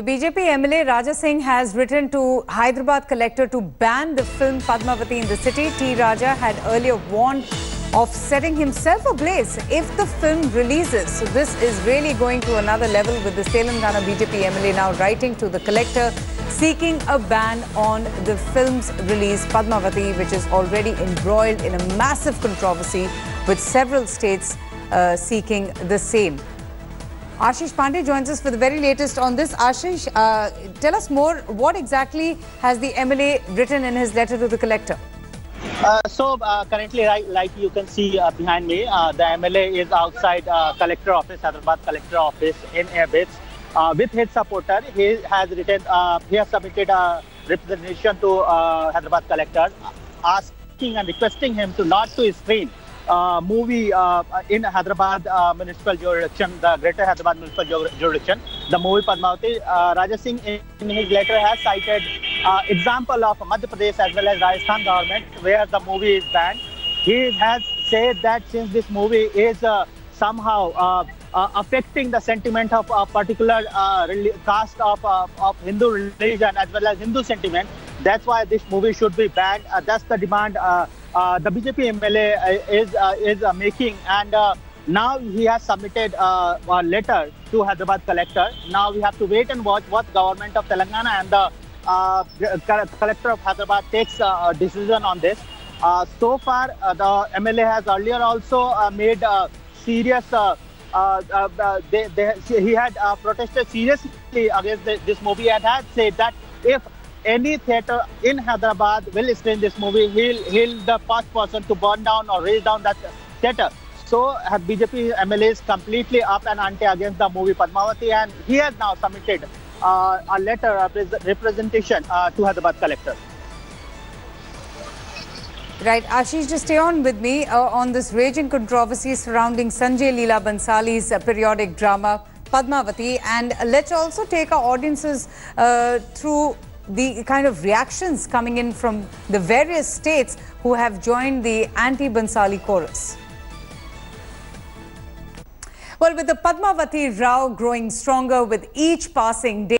The BJP MLA Raja Singh has written to Hyderabad collector to ban the film Padmavati in the city. T. Raja had earlier warned of setting himself ablaze if the film releases. So this is really going to another level with the Telangana BJP MLA now writing to the collector seeking a ban on the film's release Padmavati which is already embroiled in a massive controversy with several states uh, seeking the same. Ashish Pandey joins us for the very latest on this. Ashish, uh, tell us more. What exactly has the MLA written in his letter to the collector? Uh, so uh, currently, right, like you can see uh, behind me, uh, the MLA is outside uh, collector office, Hyderabad collector office in Airbase. Uh, with his supporter, he has written, he has submitted a representation to Hyderabad collector, asking and requesting him to not to screen movie uh, in Hyderabad uh, municipal jurisdiction, the Greater Hyderabad municipal jurisdiction, the movie Padmavati. Uh, Raja Singh in, in, his letter has cited uh, example of Madhya Pradesh as well as Rajasthan government where the movie is banned. He has said that since this movie is uh, somehow uh, affecting the sentiment of a particular caste of, of Hindu religion as well as Hindu sentiment, that's why this movie should be banned. that's the demand uh, Uh, the BJP MLA uh, is uh, is uh, making, and uh, now he has submitted a letter to Hyderabad collector. Now we have to wait and watch what government of Telangana and the uh, collector of Hyderabad takes a decision on this. Uh, so far, uh, the MLA has earlier also made serious. They, they, he had protested seriously against this movie and had said that if any theater in Hyderabad will screen this movie, he'll, he'll the first person to burn down or raise down that theater. So BJP MLA is completely up and ante against the movie Padmavati and he has now submitted uh, a letter of representation uh, to Hyderabad collector. Right, Ashish, just stay on with me uh, on this raging controversy surrounding Sanjay Leela Bhansali's uh, periodic drama Padmavati and let's also take our audiences uh, through the kind of reactions coming in from the various states who have joined the anti-Bhansali chorus. Well, with the Padmavati row growing stronger with each passing day,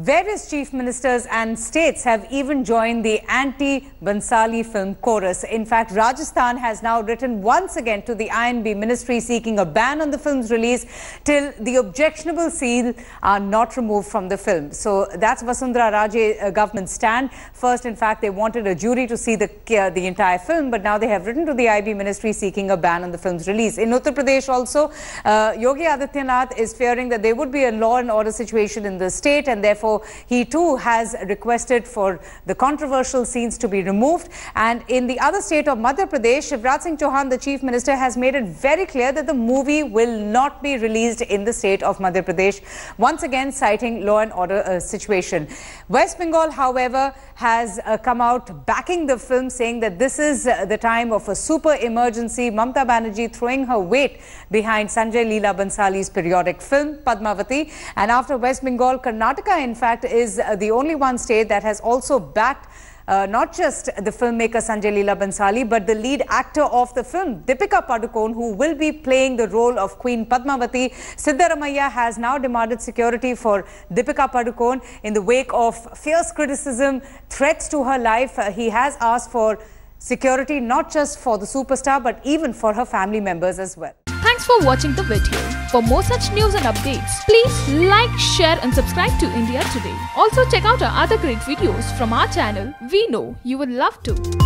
Various chief ministers and states have even joined the anti-Bhansali film chorus. In fact, Rajasthan has now written once again to the INB ministry seeking a ban on the film's release till the objectionable scenes are not removed from the film. So that's Vasundhara Raje uh, government stand. First, in fact, they wanted a jury to see the, uh, the entire film, but now they have written to the IB ministry seeking a ban on the film's release. In Uttar Pradesh also, uh, Yogi Adityanath is fearing that there would be a law and order situation in the state and therefore he too has requested for the controversial scenes to be removed. And in the other state of Madhya Pradesh, Shivraj Singh Chauhan, the chief minister, has made it very clear that the movie will not be released in the state of Madhya Pradesh, once again citing law and order uh, situation. West Bengal, however, has uh, come out backing the film, saying that this is uh, the time of a super emergency. Mamta Banerjee throwing her weight behind Sanjay Leela Bhansali's periodic film, Padmavati. And after West Bengal, Karnataka, in fact, is uh, the only one state that has also backed uh, not just the filmmaker Sanjay Leela Bhansali, but the lead actor of the film, Deepika Padukone, who will be playing the role of Queen Padmavati. Siddaramaiah has now demanded security for Deepika Padukone in the wake of fierce criticism, threats to her life. Uh, he has asked for security not just for the superstar, but even for her family members as well. Thanks for watching the video. For more such news and updates, please like, share and subscribe to India Today. Also check out our other great videos from our channel. We know you will love to.